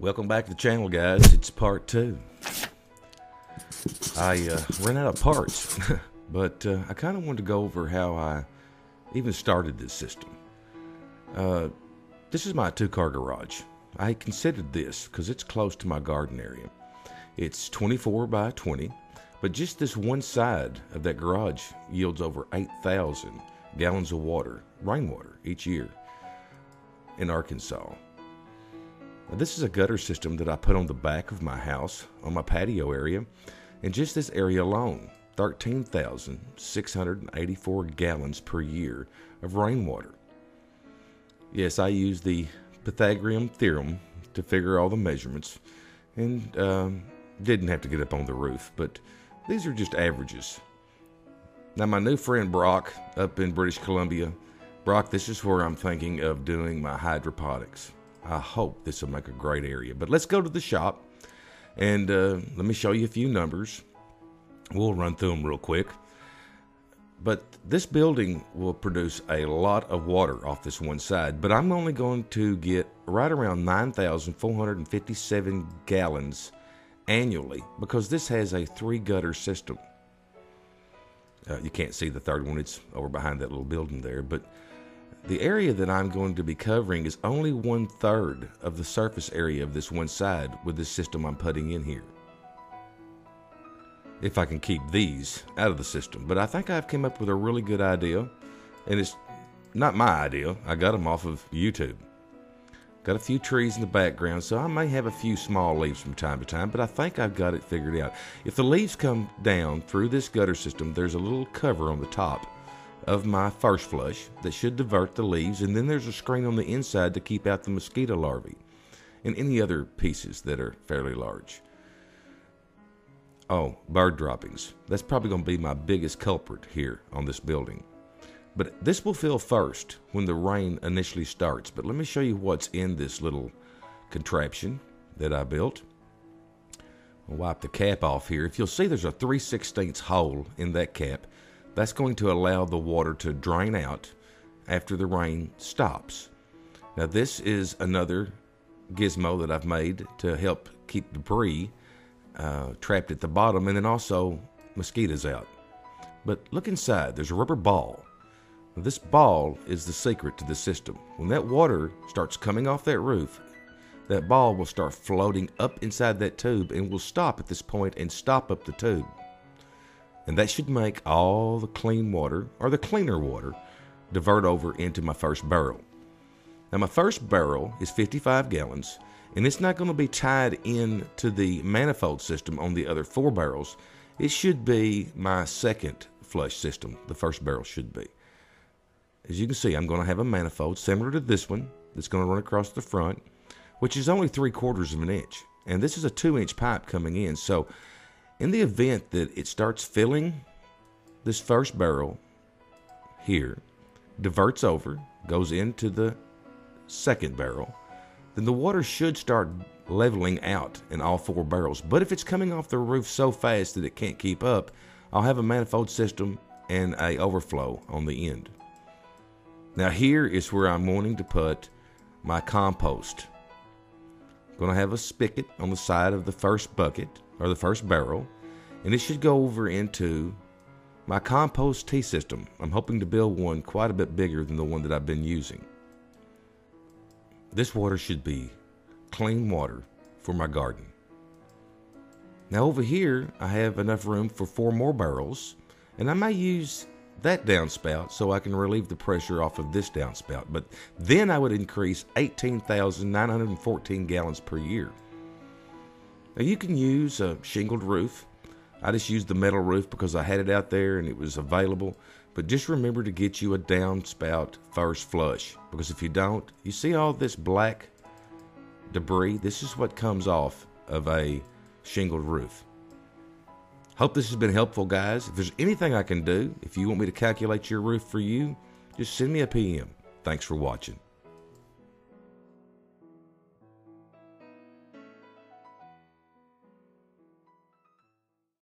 Welcome back to the channel, guys. It's part two. I uh, ran out of parts, but uh, I kind of wanted to go over how I even started this system. Uh, this is my two car garage. I considered this because it's close to my garden area. It's 24 by 20, but just this one side of that garage yields over 8,000 gallons of water, rainwater, each year in Arkansas. Now, this is a gutter system that I put on the back of my house on my patio area, and just this area alone, 13,684 gallons per year of rainwater. Yes, I use the Pythagorean theorem to figure all the measurements, and um, didn't have to get up on the roof, but these are just averages. Now, my new friend Brock up in British Columbia, Brock, this is where I'm thinking of doing my hydroponics. I hope this will make a great area. But let's go to the shop and uh, let me show you a few numbers. We'll run through them real quick. But this building will produce a lot of water off this one side, but I'm only going to get right around 9,457 gallons annually because this has a three gutter system. Uh, you can't see the third one, it's over behind that little building there, but the area that I'm going to be covering is only one third of the surface area of this one side with this system I'm putting in here. If I can keep these out of the system. But I think I've come up with a really good idea. And it's not my idea. I got them off of YouTube. Got a few trees in the background, so I may have a few small leaves from time to time, but I think I've got it figured out. If the leaves come down through this gutter system, there's a little cover on the top of my first flush that should divert the leaves, and then there's a screen on the inside to keep out the mosquito larvae and any other pieces that are fairly large. Oh, bird droppings. That's probably going to be my biggest culprit here on this building. But this will fill first when the rain initially starts. But let me show you what's in this little contraption that I built. I'll wipe the cap off here. If you'll see, there's a 3 16 hole in that cap. That's going to allow the water to drain out after the rain stops. Now, this is another gizmo that I've made to help keep debris uh, trapped at the bottom and then also mosquitoes out. But look inside, there's a rubber ball. Now, this ball is the secret to the system. When that water starts coming off that roof, that ball will start floating up inside that tube and will stop at this point and stop up the tube and that should make all the clean water, or the cleaner water, divert over into my first barrel. Now, my first barrel is 55 gallons, and it's not going to be tied in to the manifold system on the other four barrels. It should be my second flush system, the first barrel should be. As you can see, I'm going to have a manifold similar to this one that's going to run across the front, which is only three quarters of an inch. And this is a two inch pipe coming in. So in the event that it starts filling this first barrel here, diverts over, goes into the second barrel, then the water should start leveling out in all four barrels. But if it's coming off the roof so fast that it can't keep up, I'll have a manifold system and a overflow on the end. Now here is where I'm wanting to put my compost. I'm going to have a spigot on the side of the first bucket or the first barrel, and it should go over into my compost tea system. I'm hoping to build one quite a bit bigger than the one that I've been using. This water should be clean water for my garden. Now over here, I have enough room for four more barrels, and I may use that downspout so I can relieve the pressure off of this downspout. But then I would increase 18,914 gallons per year. Now you can use a shingled roof. I just used the metal roof because I had it out there and it was available. But just remember to get you a downspout first flush because if you don't, you see all this black debris? This is what comes off of a shingled roof. Hope this has been helpful, guys. If there's anything I can do, if you want me to calculate your roof for you, just send me a PM. Thanks for watching.